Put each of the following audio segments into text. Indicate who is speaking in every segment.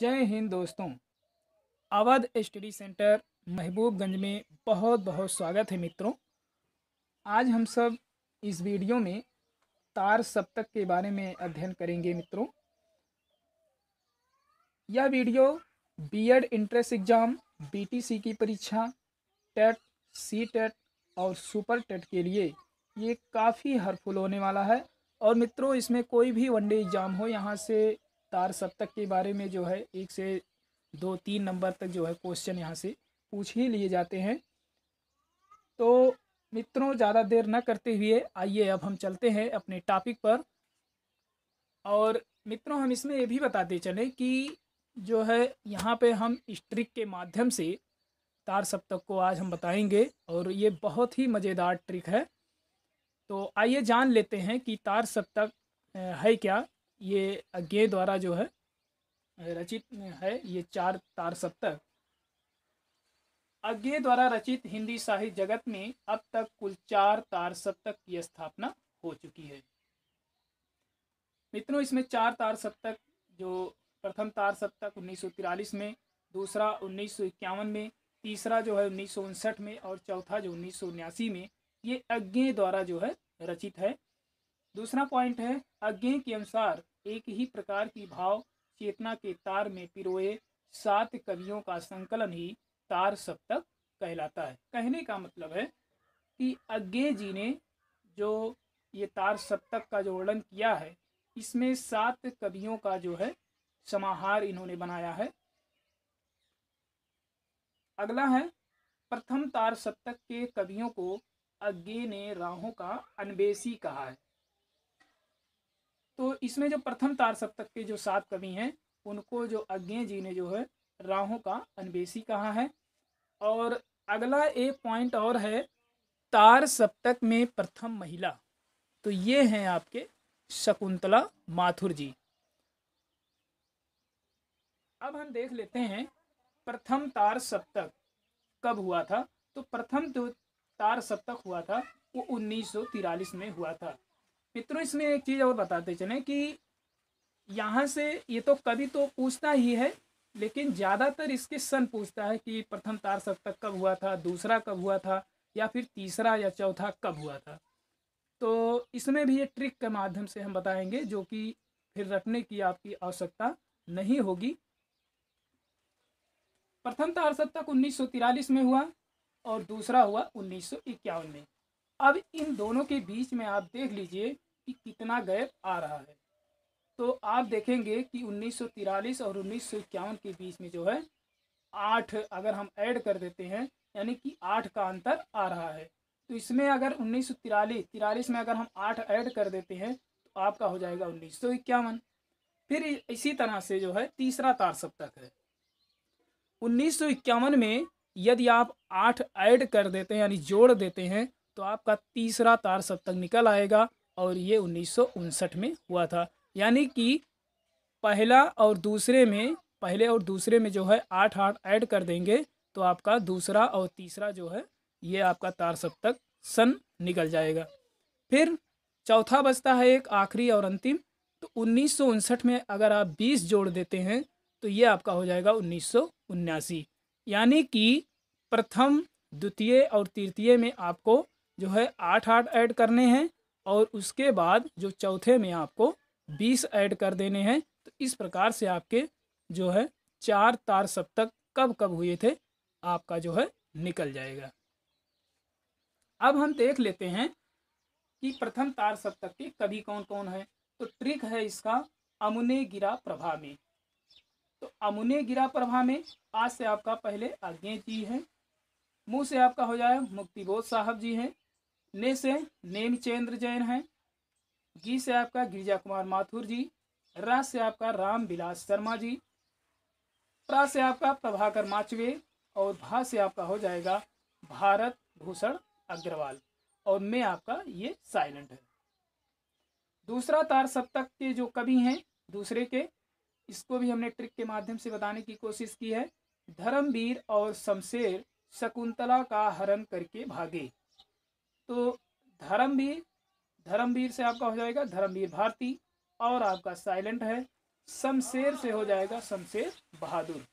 Speaker 1: जय हिंद दोस्तों। Awadh study centre Mahbubganj में बहुत बहुत स्वागत है मित्रों। आज हम सब इस वीडियो में तार सप्तक के बारे में अध्ययन करेंगे मित्रों। यह video BEd entrance exam BTC की परीक्षा टेट सी टेट और सुपर टेट के लिए ये काफ़ी हेल्पफुल होने वाला है। और मित्रों, इसमें कोई भी वनडे एग्ज़ाम हो, यहाँ से तार सप्तक के बारे में जो है, एक से दो, तीन नंबर तक जो है क्वेश्चन यहाँ से पूछ ही लिए जाते हैं। तो मित्रों, ज़्यादा देर न करते हुए आइए, अब हम चलते हैं अपने टॉपिक पर। और मित्रों, हम इसमें ये भी बताते चलें कि जो है, यहाँ पे हम ट्रिक के माध्यम से तार सप्तक को आज हम बताएँगे और ये बहुत ही मज़ेदार ट्रिक है। तो आइए जान लेते हैं कि तार सप्तक है क्या? ये अज्ञे द्वारा जो है, रचित है, ये चार तार सप्तक अज्ञे द्वारा रचित हिंदी साहित्य जगत में अब तक कुल चार तार सप्तक की स्थापना हो चुकी है। मित्रों, इसमें चार तार सप्तक जो प्रथम तार सप्तक उन्नीस में, दूसरा उन्नीस सौ इक्यावन में, तीसरा जो है उन्नीस सौ उनसठ में और चौथा जो उन्नीस में, ये अज्ञे द्वारा जो है रचित है। दूसरा पॉइंट है अज्ञे के अनुसार एक ही प्रकार की भाव चेतना के तार में पिरोए सात कवियों का संकलन ही तार सप्तक कहलाता है। कहने का मतलब है कि अज्ञे जी ने जो ये तार सप्तक का जो वर्णन किया है, इसमें सात कवियों का जो है समाहार इन्होंने बनाया है। अगला है, प्रथम तार सप्तक के कवियों को अज्ञे ने राहों का अनबेसी कहा है। तो इसमें जो प्रथम तार सप्तक के जो सात कवि हैं, उनको जो अज्ञे जी ने जो है, राहों का अनबेसी कहा है। और अगला एक पॉइंट और है तार सप्तक में प्रथम महिला। तो ये हैं आपके शकुंतला माथुर जी। अब हम देख लेते हैं, प्रथम तार सप्तक कब हुआ था? तो प्रथम जो तार सप्तक हुआ था, वो उन्नीस में हुआ था। मित्रों, इसमें एक चीज़ और बताते चले कि यहाँ से ये तो कभी तो पूछता ही है, लेकिन ज़्यादातर इसके सन पूछता है कि प्रथम तार सप्तक कब हुआ था, दूसरा कब हुआ था, या फिर तीसरा या चौथा कब हुआ था। तो इसमें भी ये ट्रिक के माध्यम से हम बताएँगे, जो कि फिर रखने की आपकी आवश्यकता नहीं होगी। प्रथम तार सप्तक उन्नीस में हुआ और दूसरा हुआ उन्नीस सौ इक्यावन में। अब इन दोनों के बीच में आप देख लीजिए कि कितना गैप आ रहा है। तो आप देखेंगे कि उन्नीस और उन्नीस सौ इक्यावन के बीच में जो है, आठ अगर हम ऐड कर देते हैं, यानी कि आठ का अंतर आ रहा है। तो इसमें अगर उन्नीस सौ तिरालीस में अगर हम आठ ऐड कर देते हैं तो आपका हो जाएगा उन्नीस सौ इक्यावन। फिर इसी तरह से जो है, तीसरा तार सप्तक है। उन्नीस सौ इक्यावन में यदि आप आठ ऐड कर देते हैं, यानी जोड़ देते हैं तो आपका तीसरा तार सप्तक निकल आएगा और ये उन्नीस सौ उनसठ में हुआ था। यानी कि पहला और दूसरे में, पहले और दूसरे में जो है आठ आठ ऐड कर देंगे तो आपका दूसरा और तीसरा जो है, ये आपका तार सप्तक सन निकल जाएगा। फिर चौथा बचता है एक आखिरी और अंतिम। तो उन्नीस सौ उनसठ में अगर आप 20 जोड़ देते हैं तो ये आपका हो जाएगा उन्नीस यानी कि प्रथम, द्वितीय और तृतीय में आपको जो है आठ आठ ऐड करने हैं और उसके बाद जो चौथे में आपको बीस ऐड कर देने हैं तो इस प्रकार से आपके जो है चार तार सप्तक कब कब हुए थे, आपका जो है निकल जाएगा। अब हम देख लेते हैं कि प्रथम तार सप्तक के कवि कौन कौन है। तो ट्रिक है इसका अमुने गिरा प्रभा में। तो अमुने गिरा प्रभा में आज से आपका पहले आज्ञे जी है। मुँह से आपका हो जाए मुक्तिबोध साहब जी हैं। ने से नेमचंद्र जैन है। जी से आपका गिरिजा कुमार माथुर जी, रा से आपका राम विलास शर्मा जी, प्रा से आपका प्रभाकर माचवे, और भा से आपका हो जाएगा भारत भूषण अग्रवाल। और में आपका ये साइलेंट है। दूसरा तार सप्तक के जो कवि हैं, दूसरे के, इसको भी हमने ट्रिक के माध्यम से बताने की कोशिश की है। धर्मवीर और शमशेर शकुंतला का हरण करके भागे। तो धर्मवीर धर्मवीर से आपका हो जाएगा धर्मवीर भारती और आपका साइलेंट है। शमशेर से हो जाएगा शमशेर बहादुर।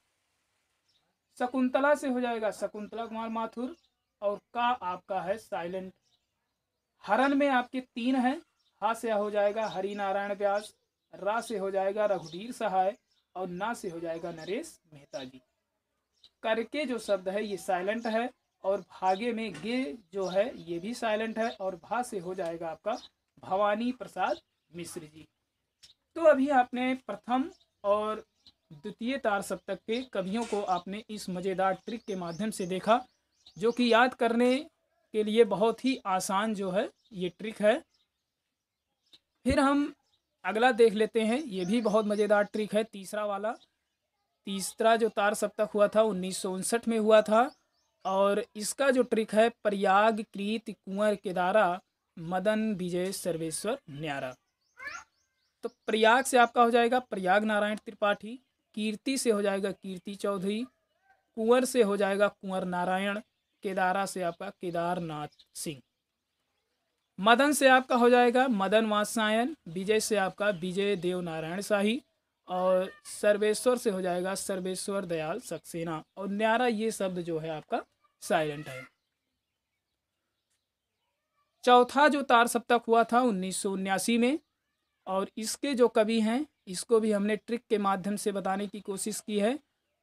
Speaker 1: शकुंतला से हो जाएगा शकुंतला कुमार माथुर और का आपका है साइलेंट। हरण में आपके तीन हैं। हा से हो जाएगा हरि नारायण व्यास, रा से हो जाएगा रघुवीर सहाय और ना से हो जाएगा नरेश मेहता जी। करके जो शब्द है, ये साइलेंट है। और भागे में गे जो है, ये भी साइलेंट है और भा से हो जाएगा आपका भवानी प्रसाद मिश्र जी। तो अभी आपने प्रथम और द्वितीय तार सप्तक के कवियों को आपने इस मज़ेदार ट्रिक के माध्यम से देखा, जो कि याद करने के लिए बहुत ही आसान जो है, ये ट्रिक है। फिर हम अगला देख लेते हैं, ये भी बहुत मज़ेदार ट्रिक है, तीसरा वाला। तीसरा जो तार सप्तक हुआ था, उन्नीस सौ उनसठ में हुआ था। और इसका जो ट्रिक है, प्रयाग कृत कुंवर केदारा, मदन विजय सर्वेश्वर न्यारा। तो प्रयाग से आपका हो जाएगा प्रयाग नारायण त्रिपाठी, कीर्ति से हो जाएगा कीर्ति चौधरी, कुंवर से हो जाएगा कुंवर नारायण, केदारा से आपका केदारनाथ सिंह। मदन से आपका हो जाएगा मदन वात्सायन, विजय से आपका विजय देव नारायण शाही और सर्वेश्वर से हो जाएगा सर्वेश्वर दयाल सक्सेना। और न्यारा ये शब्द जो है आपका साइलेंट है। चौथा जो तार सप्तक हुआ था उन्नीस में, और इसके जो कवि हैं, इसको भी हमने ट्रिक के माध्यम से बताने की कोशिश की है।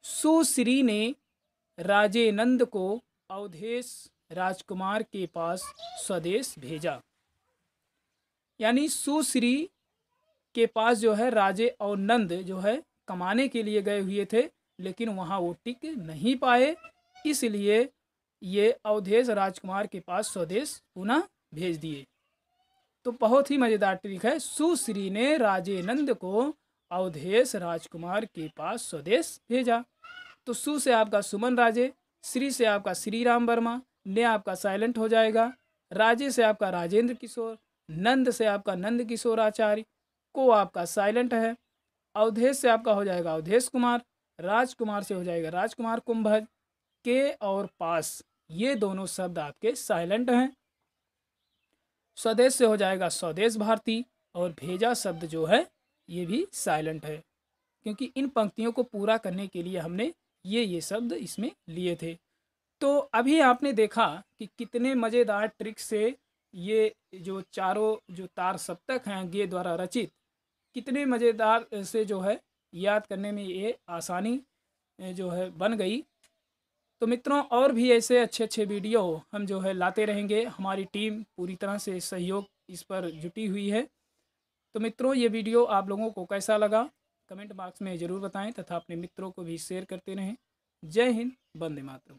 Speaker 1: सुश्री ने राजे नंद को अवधेश राजकुमार के पास स्वदेश भेजा। यानी सुश्री के पास जो है राजे और नंद जो है कमाने के लिए गए हुए थे, लेकिन वहाँ वो टिक नहीं पाए, इसलिए ये अवधेश राजकुमार के पास स्वदेश पुनः भेज दिए। तो बहुत ही मज़ेदार ट्रिक है। सुश्री ने राजे नंद को अवधेश राजकुमार के पास स्वदेश भेजा। तो सु से आपका सुमन राजे, श्री से आपका श्री राम वर्मा, ने आपका साइलेंट हो जाएगा। राजे से आपका राजेंद्र किशोर, नंद से आपका नंद किशोर आचार्य, को आपका साइलेंट है। अवधेश से आपका हो जाएगा अवधेश कुमार, राजकुमार से हो जाएगा राजकुमार कुंभज, के और पास। ये दोनों शब्द आपके साइलेंट हैं। स्वदेश से हो जाएगा स्वदेश भारती और भेजा शब्द जो है, ये भी साइलेंट है। क्योंकि इन पंक्तियों को पूरा करने के लिए हमने ये ये शब्द इसमें लिए थे। तो अभी आपने देखा कि कितने मज़ेदार ट्रिक से ये जो चारों, जो तार सप्तक हैं, गे द्वारा रचित, कितने मज़ेदार से जो है याद करने में ये आसानी, जो है, बन गई। तो मित्रों, और भी ऐसे अच्छे अच्छे वीडियो हम जो है लाते रहेंगे। हमारी टीम पूरी तरह से सहयोग इस पर जुटी हुई है। तो मित्रों, ये वीडियो आप लोगों को कैसा लगा? कमेंट बॉक्स में ज़रूर बताएँ तथा अपने मित्रों को भी शेयर करते रहें। जय हिंद बंदे मातरम।